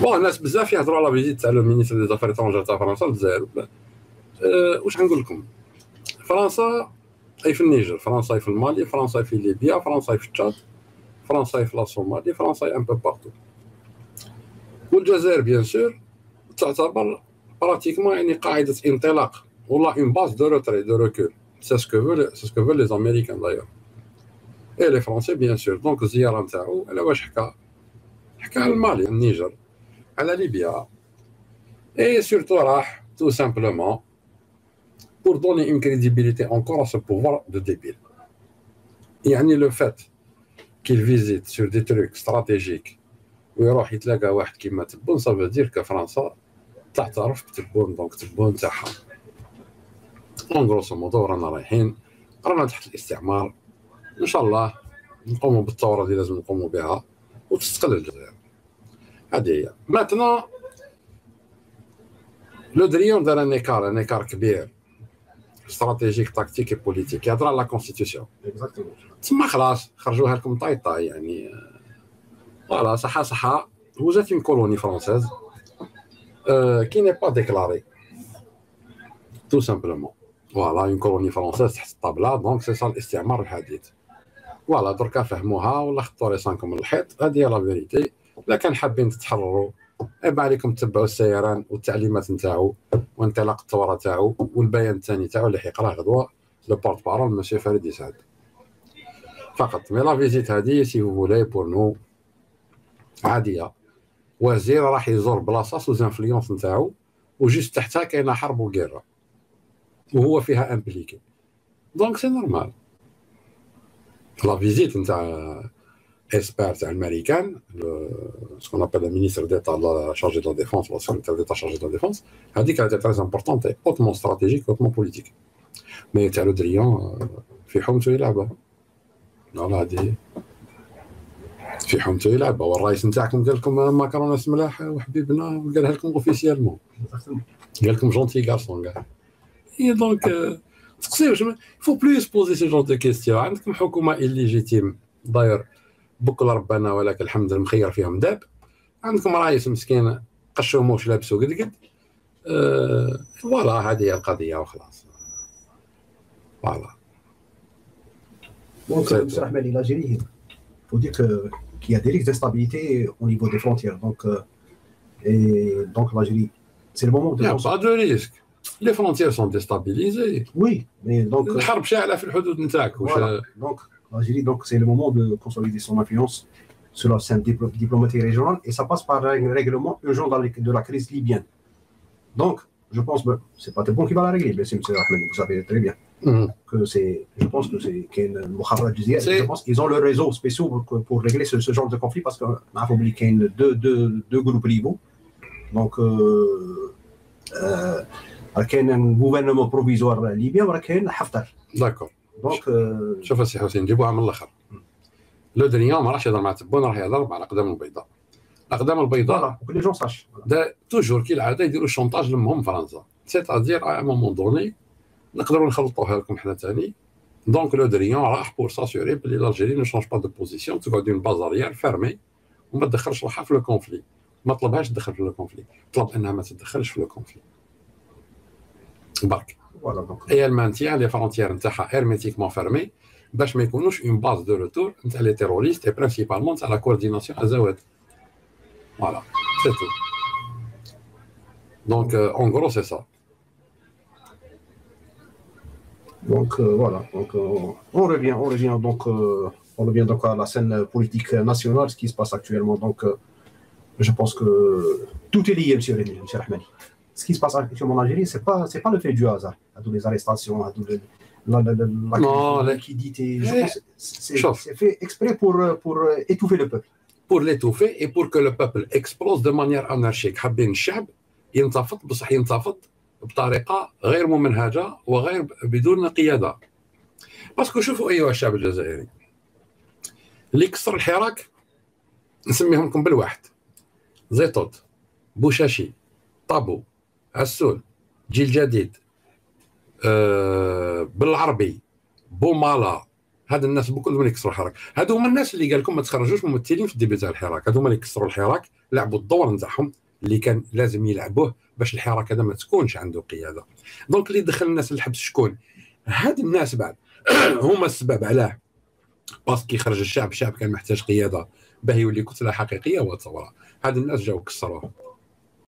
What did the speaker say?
Bon الناس بزاف يهضروا على visite تاع le ministre des affaires étrangères تاع فرنسا للجزائر أه واش غنقول لكم فرنسا اي في النيجر فرنسا اي في المالي فرنسا اي في ليبيا فرنسا اي في تشاد فرنسا اي في لا فرنسا اي ان بو بارتو والجزائر bien sûr تعتبر pratiquement يعني قاعدة انطلاق ولا une base de retrait de recul c'est ce que c'est ce que veulent les Américains d'ailleurs et les Français bien sûr donc الزياره نتاعو على واش حكى حكى على المالي النيجر على ليبيا et surtout راح tout simplement pour donner une crédibilité encore à ce pouvoir de débile. يعني le fait qu'il visite sur des trucs stratégiques ويروح يتلاقى واحد كيما تبون ça veut dire que فرنسا تعترف بتبون donc تبون تاعها en grosso modo رانا رايحين رانا تحت الاستعمار ان شاء الله نقوموا بالثوره اللي لازم نقوموا بها وتستقل الجزائر هذه maintenant Le Drian دار un écart un écart كبير stratégique tactique politique يهضر على la constitution تما خلاص خرجوها لكم طاي طاي يعني voilà صحا صحا. وجات une colonie française qui n'est pas déclarée tout simplement voilà une colonie française تحت الطابله donc c'est ça الاستعمار الحديث voilà دركا فهموها ولا خطوا ريسانكم من الحيط. هذه هي la vérité الا كان حابين تتحرروا عيب عليكم تتبعوا السيران والتعليمات نتاعو وانطلاق الثوره تاعو والبيان الثاني تاعو اللي حيقراه غدوة le porte-parole monsieur فريد يسعد فقط mais la visite هادي c'est voilà voilà pour nous عادية. وزير راح يزور بلاصة sous influence نتاعو و juste تحتها كاينة حرب وغيره وهو فيها impliqué donc c'est normal la visite نتاع Esper تاع الامريكان ce qu'on appelle ال ministre d'État chargé de la défense ولا secrétaire d'État chargé de la défense هذيك كانت très importante et hautement stratégique hautement politique mais تاع Le Drian في حومته يلعبها voilà هادي في حومته يلعبها والرئيس نتاعكم قال لكم ماكرونه ملاح وحبيبنا وقالها لكم officiellement قال لكم جونتي غارسون كاع اي دونك تقصير فو بلوس بوزي سي جون دو كيستيون عندكم حكومه إليجيتيم داير بكل ربنا ولك الحمد المخير فيهم. داب عندكم رايس مسكين قشوموش لابسو قد قد آه، فوالا هذه هي القضية وخلاص. فوالا. بصراحه مالي لاجيري بو ديك كي دي ريك ديستابيليتي أو نيفو دي فرونتيير دونك اي دونك لاجيري سي لو مومون دو با دو ريسك لي فرونتيير سون ديستابيليزي وي مي دونك الحرب شاعلة في الحدود نتاعك واش دونك. Donc, c'est le moment de consolider son influence sur la scène diplomatique régionale et ça passe par un règlement urgent de la crise libyenne. Donc, je pense que ben, c'est pas Tebboune qui va la régler, mais c'est M. Ahmed, vous savez très bien. Mm-hmm. Que c'est, je pense que c'est Je pense qu'ils ont le réseau spécial pour, régler ce, genre de conflit parce qu'on a publié deux, deux, deux groupes libres. Donc, euh, euh, il y a un gouvernement provisoire libyen, il y a Haftar. D'accord. Euh, شوف سي حسين نجيبوها من الآخر. Le Drian ما راحش يهضر مع تبون راح يهضر مع الأقدام البيضاء. الأقدام البيضاء gens sachent. Voilà. دا toujours كي العادة يديروا ال chantage لمهم فرنسا. c'est-à-dire à un moment donné نقدروا نخلطوها لكم حنا ثاني donc Le Drian راح pour s'assurer بلي l'Algérie ne change pas de position تقعد une base arrière fermée وما تدخلش روحها في le conflit ما طلبهاش تدخل في le conflit طلب إنها ما تدخلش في le conflit برك Voilà, donc, هي المانتيان لي فرونتيير نتاعها هيرميتيكمون فيرمي باش ما يكونوش اون باز دو روتور نتاع لي تيروريست اي برينسيبالمون تاع لا كورديناسيون ازواد فوالا سي تو دونك اون غرو سي سا donc euh, voilà. Donc, euh, on revient, on revient donc, euh, on revient donc à la scène politique nationale, ce qui se passe actuellement. Donc, euh, je pense que tout est lié, Monsieur Rémi, Monsieur Rahmani. Ce qui se passe actuellement en Algérie, c'est pas, c'est pas le fait du hasard. À toutes les arrestations, à toutes les, la, la, la, la Non, les- liquidité. Je Eh, pense que c'est, chauffe. c'est fait exprès pour, euh, pour euh, étouffer le peuple. pour l'étouffer et pour que le peuple explose de manière anarchique حابين الشعب ينتفض بصح ينتفض بطريقه غير ممنهجه وغير بدون قياده باسكو شوفوا ايها الشعب الجزائري اللي كسر الحراك نسميهم لكم بالواحد زيتوت بوشاشي طابو عسول جيل جديد آه بالعربي بومالا. هاد الناس بكل من يكسروا الحراك. هادو هما الناس اللي قال لكم ما تخرجوش ممثلين في ال début تاع الحراك. هادو هما اللي كسروا الحراك لعبوا الدور نتاعهم اللي كان لازم يلعبوه باش الحراك هذا ما تكونش عنده قيادة. donc اللي دخل الناس للحبس شكون؟ هاد الناس بعد. هما السبب علاه. parce que يخرج الشعب الشعب كان محتاج قيادة. باه يولي كتلة حقيقية وثوره هاد الناس جاو كسروه.